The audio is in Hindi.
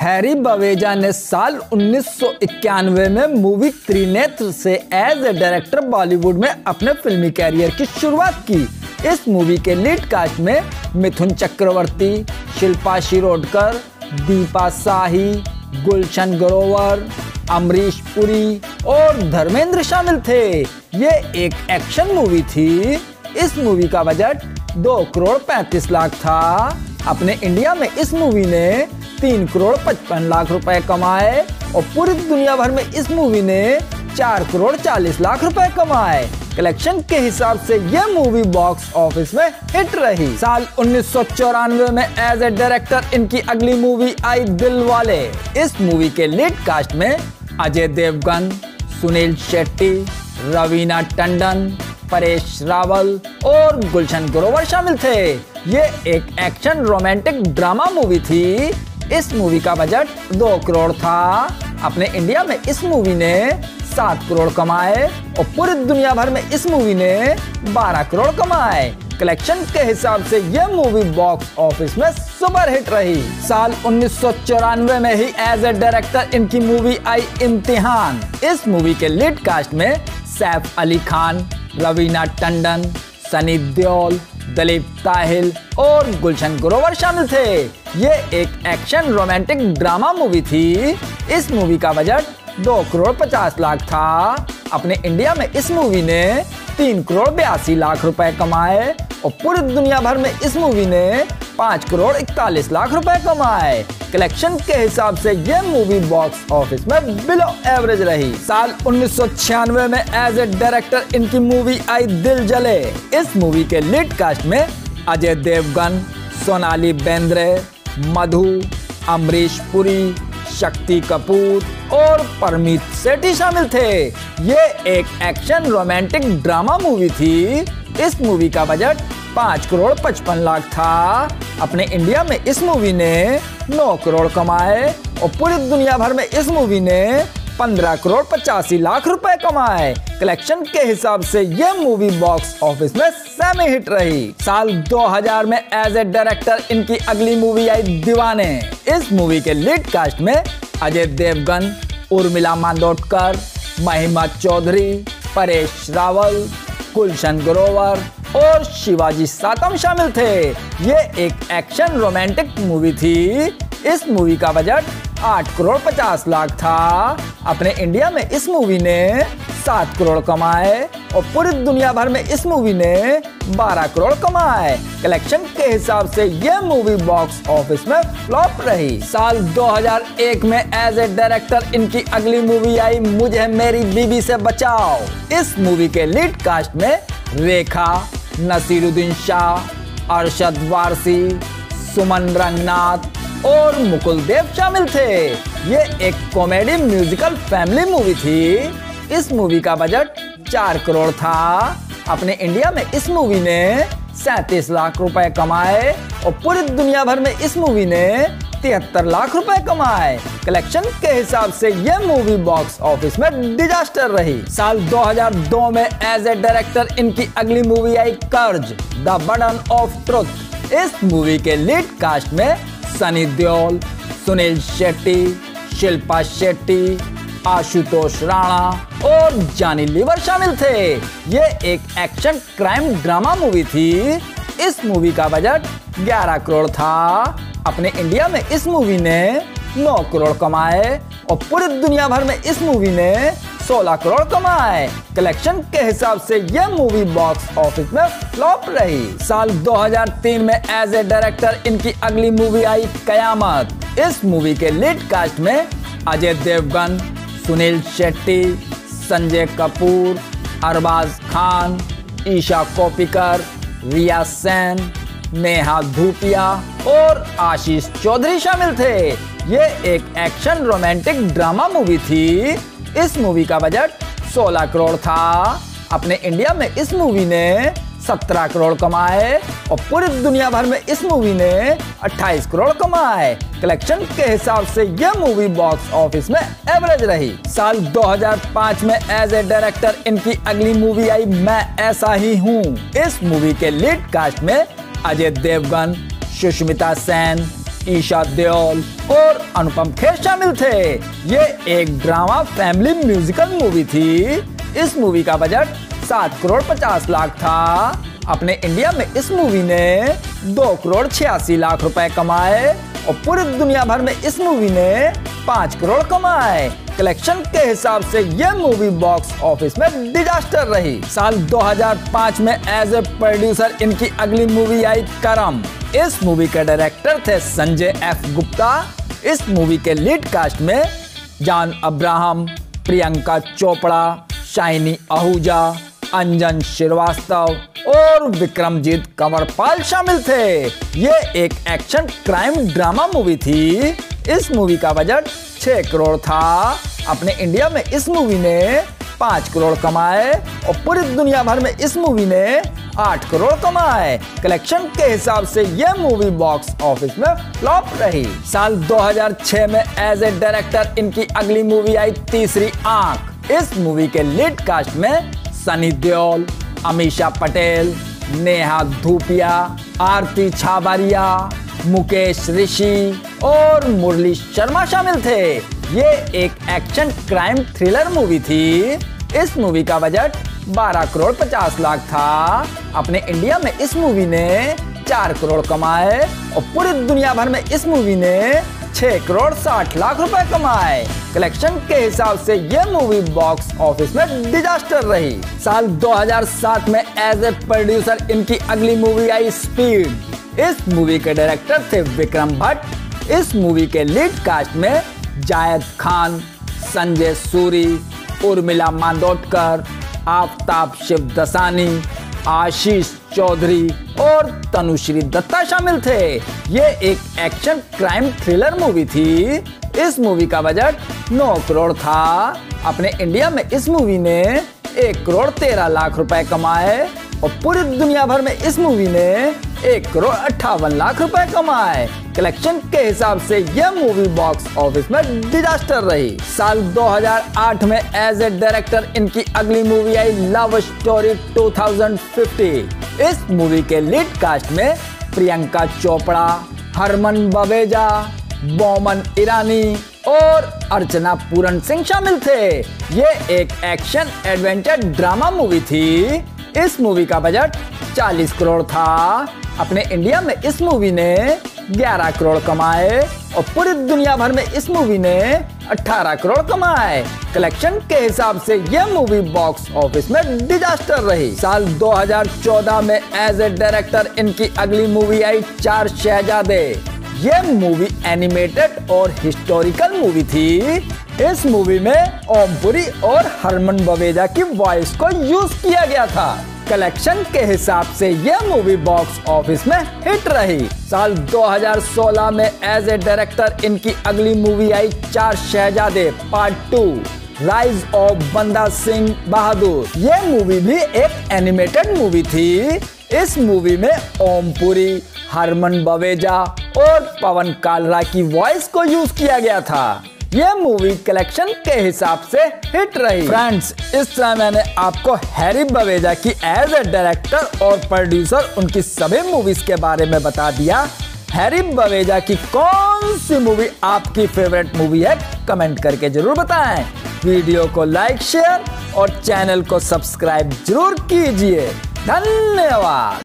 हैरी बवेजा ने साल 1991 में मूवी त्रिनेत्र से एज ए डायरेक्टर बॉलीवुड में अपने फिल्मी कैरियर की शुरुआत की। इस मूवी के लीड कास्ट में मिथुन चक्रवर्ती, शिल्पा शिरोडकर, दीपा शाही गुलशन ग्रोवर, अमरीश पुरी और धर्मेंद्र शामिल थे। ये एक एक्शन मूवी थी। इस मूवी का बजट दो करोड़ पैंतीस लाख था। अपने इंडिया में इस मूवी ने तीन करोड़ पचपन लाख रुपए कमाए और पूरी दुनिया भर में इस मूवी ने चार करोड़ चालीस लाख रुपए कमाए। कलेक्शन के हिसाब से यह मूवी बॉक्स ऑफ़िस में हिट रही। साल उन्नीस सौ चौरानवे में एज ए डायरेक्टर इनकी अगली मूवी आई दिल वाले। इस मूवी के लीड कास्ट में अजय देवगन, सुनील शेट्टी, रवीना टंडन, परेश रावल और गुलशन ग्रोवर शामिल थे। ये एक एक्शन रोमांटिक ड्रामा मूवी थी इस मूवी का बजट दो करोड़ था। अपने इंडिया में इस मूवी ने सात करोड़ कमाए और पूरी दुनिया भर में इस मूवी ने बारह करोड़ कमाए। कलेक्शन के हिसाब से यह मूवी बॉक्स ऑफ़िस में सुपर हिट रही। साल उन्नीस सौ चौरानवे में ही एज ए डायरेक्टर इनकी मूवी आई इम्तिहान। इस मूवी के लीड कास्ट में सैफ अली खान, रवीना टंडन, सनी देओल दलीप ताहिल और गुलशन ग्रोवर शामिल थे। ये एक एक्शन रोमांटिक ड्रामा मूवी थी। इस मूवी का बजट दो करोड़ पचास लाख था। अपने इंडिया में इस मूवी ने तीन करोड़ बयासी लाख रुपए कमाए और पूरी दुनिया भर में इस मूवी ने पाँच करोड़ इकतालीस लाख रुपए कमाए। कलेक्शन के हिसाब से ये मूवी बॉक्स ऑफ़िस में बिलो एवरेज रही। साल उन्नीस में एज ए डायरेक्टर इनकी मूवी आई दिल जले। इस मूवी के लीड कास्ट में अजय देवगन, सोनाली बेंद्रे, मधु, अमरीश पुरी, शक्ति कपूर और परमीत सेठी शामिल थे। ये एक एक्शन रोमांटिक ड्रामा मूवी थी। इस मूवी का बजट पाँच करोड़ पचपन लाख था। अपने इंडिया में इस मूवी ने नौ करोड़ कमाए और पूरी दुनिया भर में इस मूवी ने पंद्रह करोड़ पचासी लाख रुपए कमाए। कलेक्शन के हिसाब से ये मूवी बॉक्स ऑफ़िस में सेमी हिट रही। साल 2000 में एज ए डायरेक्टर इनकी अगली मूवी आई दीवाने। इस मूवी के लीड कास्ट में अजय देवगन, उर्मिला मांडोटकर महिमा चौधरी, परेश रावल, गुलशन ग्रोवर और शिवाजी सातम शामिल थे। ये एक एक्शन रोमांटिक मूवी थी। इस मूवी का बजट आठ करोड़ पचास लाख था। अपने इंडिया में इस मूवी ने सात करोड़ कमाए और पूरी दुनिया भर में इस मूवी ने 12 करोड़ कमाए। कलेक्शन के हिसाब से यह मूवी बॉक्स ऑफ़िस में फ्लॉप रही। साल 2001 में एज ए डायरेक्टर इनकी अगली मूवी आई, मुझे मेरी बीबी से बचाओ। इस मूवी के लीड कास्ट में रेखा नसीरुद्दीन शाह, अरशद वारसी, सुमन रंगनाथ और मुकुल देव शामिल थे। ये एक कॉमेडी म्यूजिकल फैमिली मूवी थी। इस मूवी का बजट चार करोड़ था। अपने इंडिया में इस मूवी ने सैतीस लाख रुपए कमाए और पूरी दुनिया भर में इस मूवी ने तिहत्तर लाख रुपए कमाए। कलेक्शन के हिसाब से यह मूवी बॉक्स ऑफ़िस में डिजास्टर रही। साल 2002 में एज ए डायरेक्टर इनकी अगली movie I Karz, the burden of truth. इस मूवी के लीड कास्ट में सनी देओल, सुनील शेट्टी, शिल्पा शेट्टी, आशुतोष राणा और जानी लीवर शामिल थे। ये एक एक्शन क्राइम ड्रामा मूवी थी। इस मूवी का बजट 11 करोड़ था। अपने इंडिया में इस मूवी ने 9 करोड़ कमाए और पूरी दुनिया भर में इस मूवी ने 16 करोड़ कमाए। कलेक्शन के हिसाब से यह मूवी बॉक्स ऑफ़िस में फ्लॉप रही। साल 2003 में एज ए डायरेक्टर इनकी अगली मूवी आई कयामत। इस मूवी के लीड कास्ट में अजय देवगन, सुनील शेट्टी, संजय कपूर, अरबाज खान, ईशा कोपिकर रिया सेन नेहा धूपिया और आशीष चौधरी शामिल थे। ये एक एक्शन रोमांटिक ड्रामा मूवी थी। इस मूवी का बजट 16 करोड़ था। अपने इंडिया में इस मूवी ने 17 करोड़ कमाए और पूरी दुनिया भर में इस मूवी ने 28 करोड़ कमाए। कलेक्शन के हिसाब से यह मूवी बॉक्स ऑफ़िस में एवरेज रही। साल 2005 में एज ए डायरेक्टर इनकी अगली मूवी आई, मैं ऐसा ही हूँ। इस मूवी के लीड कास्ट में अजय देवगन, सुष्मिता सेन, ईशा देओल और अनुपम खेर शामिल थे। ये एक ड्रामा फैमिली म्यूजिकल मूवी थी। इस मूवी का बजट सात करोड़ पचास लाख था। अपने इंडिया में इस मूवी ने दो करोड़ छियासी लाख रुपए कमाए और पूरी दुनिया भर में इस मूवी ने पाँच करोड़ कमाए। कलेक्शन के हिसाब से यह मूवी बॉक्स ऑफ़िस में डिजास्टर रही। साल 2005 में एज ए प्रोड्यूसर इनकी अगली मूवी आई करम। इस मूवी के डायरेक्टर थे संजय एफ़ गुप्ता। इस मूवी के लीड कास्ट में जॉन अब्राहम, प्रियंका चोपड़ा, शाइनी आहूजा अंजन श्रीवास्तव और विक्रमजीत कंवरपाल शामिल थे। ये एक एक्शन क्राइम ड्रामा मूवी थी। इस मूवी का बजट 6 करोड़ था। अपने इंडिया में इस मूवी ने पाँच करोड़ कमाए और पूरी दुनिया भर में इस मूवी ने आठ करोड़ कमाए। कलेक्शन के हिसाब से यह मूवी बॉक्स ऑफ़िस में फ्लॉप रही। साल 2006 में एज ए डायरेक्टर इनकी अगली मूवी आई तीसरी आँख। इस मूवी के लीड कास्ट में सनी देओल, अमीषा पटेल, नेहा धूपिया, आरती छाबारिया, मुकेश ऋषि और मुरली शर्मा शामिल थे। ये एक एक्शन क्राइम थ्रिलर मूवी थी। इस मूवी का बजट 12 करोड़ 50 लाख था। अपने इंडिया में इस मूवी ने 4 करोड़ कमाए और पूरी दुनिया भर में इस मूवी ने 6 करोड़ 60 लाख रुपए कमाए। कलेक्शन के हिसाब से यह मूवी बॉक्स ऑफ़िस में डिजास्टर रही। साल 2007 में एज ए प्रोड्यूसर इनकी अगली मूवी आई स्पीड इस मूवी के डायरेक्टर थे विक्रम भट्ट। इस मूवी के लीड कास्ट में जायद खान, संजय सूरी, उर्मिला मांदोटकर आफ्ताब शिव दसानी आशीष चौधरी और तनुश्री दत्ता शामिल थे। ये एक एक्शन क्राइम थ्रिलर मूवी थी। इस मूवी का बजट 9 करोड़ था। अपने इंडिया में इस मूवी ने एक करोड़ तेरह लाख रुपए कमाए और पूरी दुनिया भर में इस मूवी ने एक करोड़ अट्ठावन लाख रुपए कमाए। कलेक्शन के हिसाब से यह मूवी बॉक्स ऑफ़िस में डिजास्टर रही। साल 2008 में एज ए डायरेक्टर इनकी अगली मूवी आई लव स्टोरी 2050 इस मूवी के लीड कास्ट में प्रियंका चोपड़ा, हरमन बवेजा, बोमन ईरानी और अर्चना पूरन सिंह शामिल थे। ये एक एक्शन एडवेंचर ड्रामा मूवी थी। इस मूवी का बजट 40 करोड़ था। अपने इंडिया में इस मूवी ने 11 करोड़ कमाए और पूरी दुनिया भर में इस मूवी ने 18 करोड़ कमाए। कलेक्शन के हिसाब से यह मूवी बॉक्स ऑफ़िस में डिजास्टर रही। साल 2014 में एज ए डायरेक्टर इनकी अगली मूवी आई चार शहजादे। ये मूवी एनिमेटेड और हिस्टोरिकल मूवी थी। इस मूवी में ओमपुरी और हरमन बवेजा की वॉइस को यूज़ किया गया था। कलेक्शन के हिसाब से यह मूवी बॉक्स ऑफ़िस में हिट रही। साल 2016 में एज ए डायरेक्टर इनकी अगली मूवी आई चार शहजादे पार्ट टू राइज ऑफ़ बंदा सिंह बहादुर ये मूवी भी एक एनिमेटेड मूवी थी। इस मूवी में ओमपुरी हरमन बवेजा और पवन कालरा की वॉइस को यूज़ किया गया था। ये मूवी कलेक्शन के हिसाब से हिट रही। फ्रेंड्स इस तरह मैंने आपको हैरी बवेजा की एज ए डायरेक्टर और प्रोड्यूसर उनकी सभी मूवीज़ के बारे में बता दिया। हैरी बवेजा की कौन सी मूवी आपकी फेवरेट मूवी है कमेंट करके ज़रूर बताएँ। वीडियो को लाइक शेयर और चैनल को सब्सक्राइब ज़रूर कीजिए। धन्यवाद।